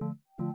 あっ!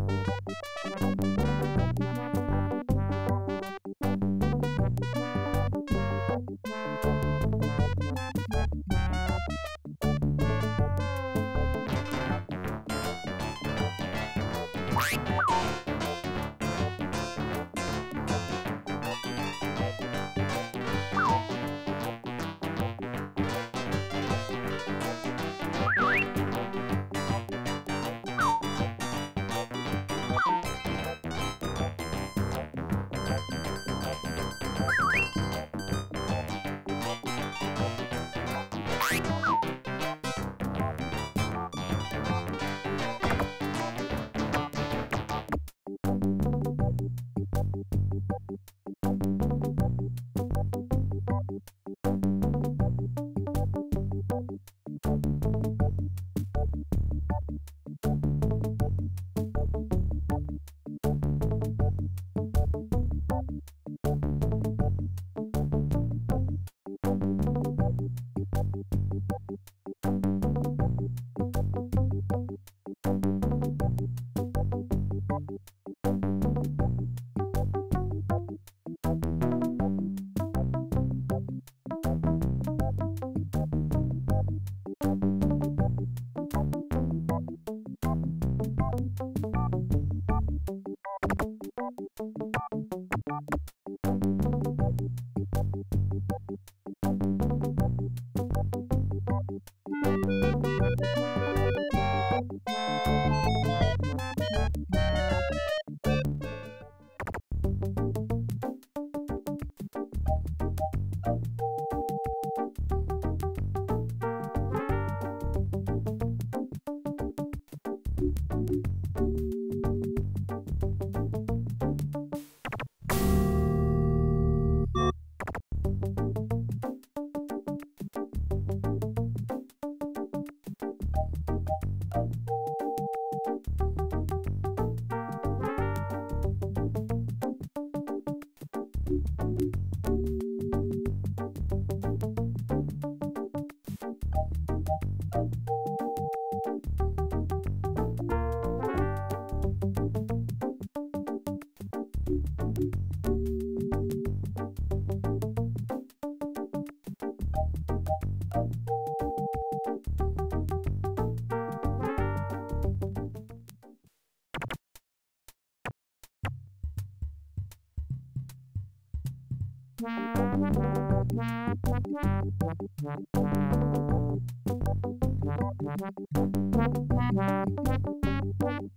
you Thank you.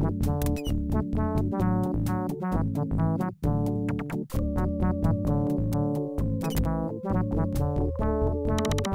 Thank you.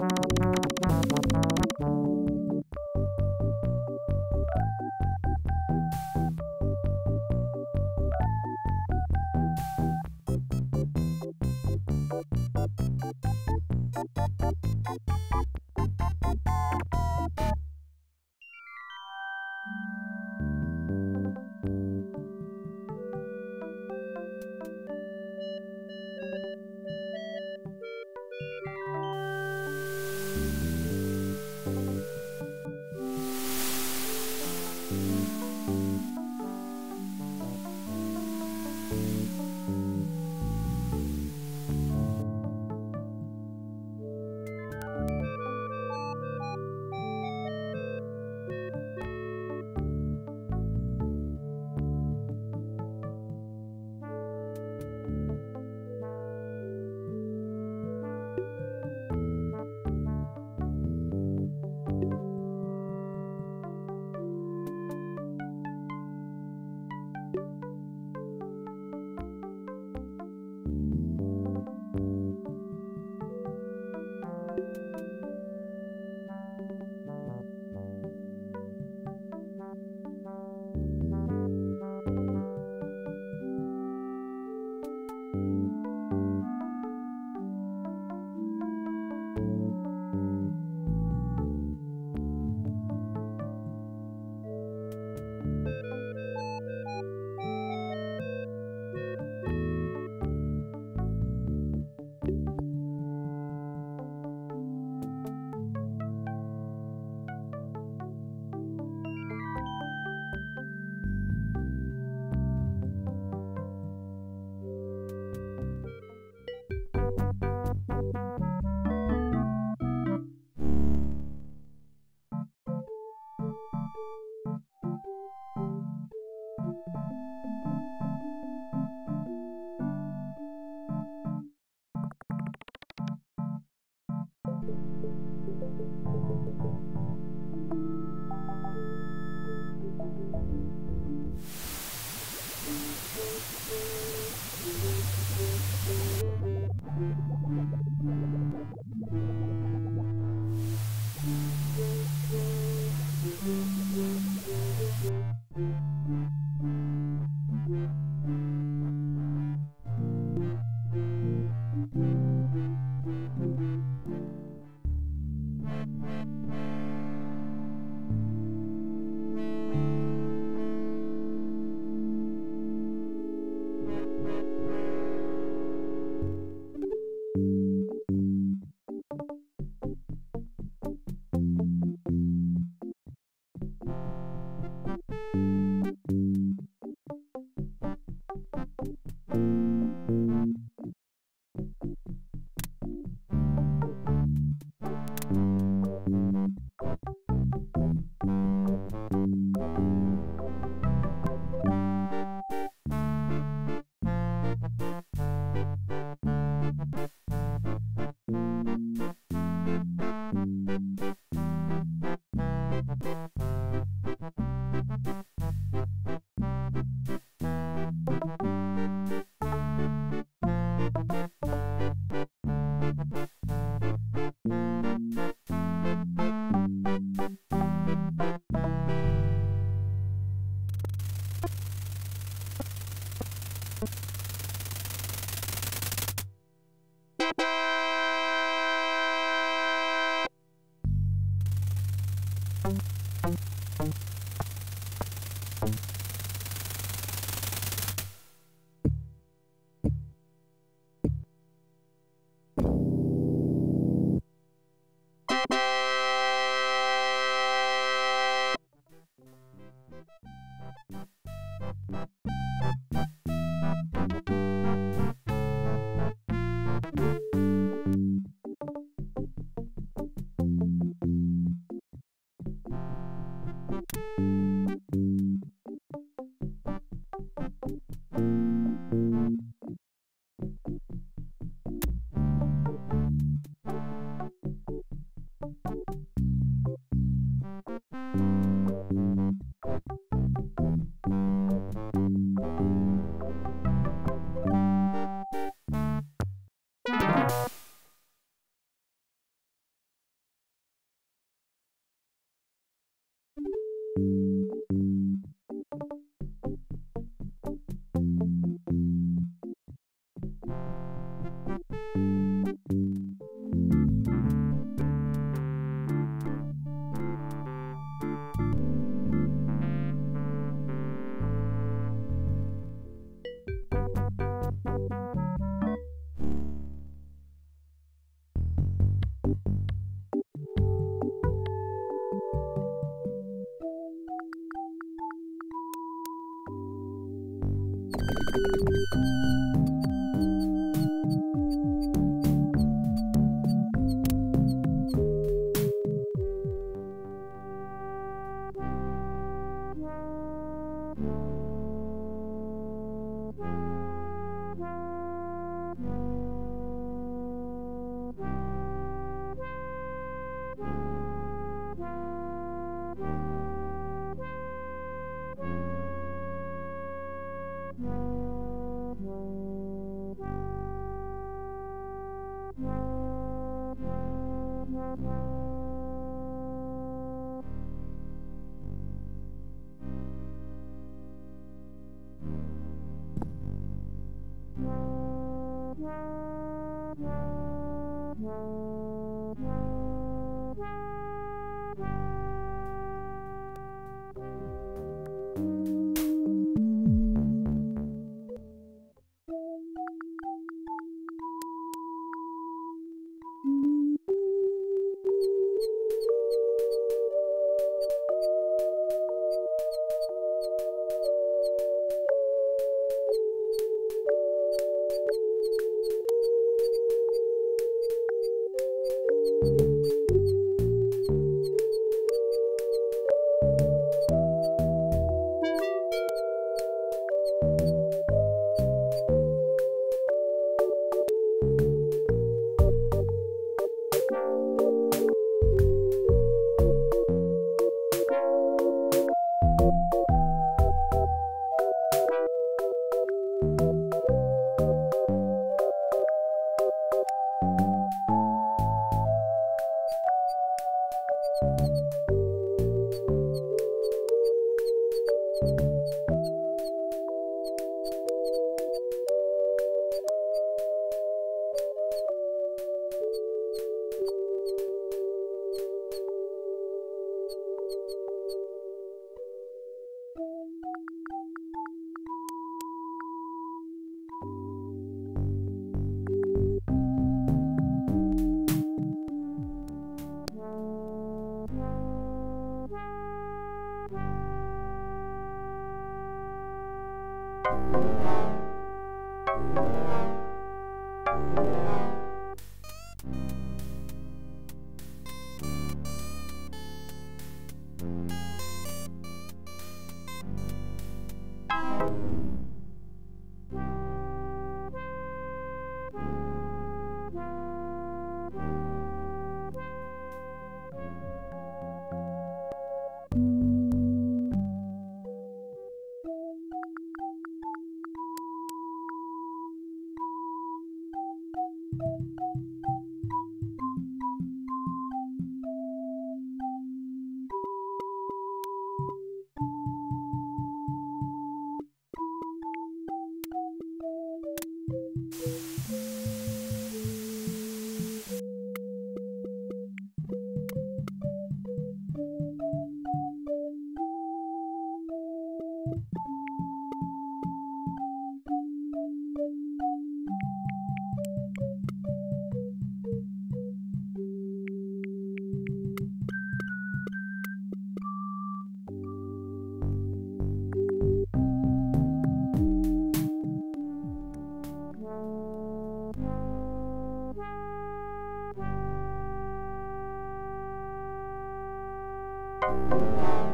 Música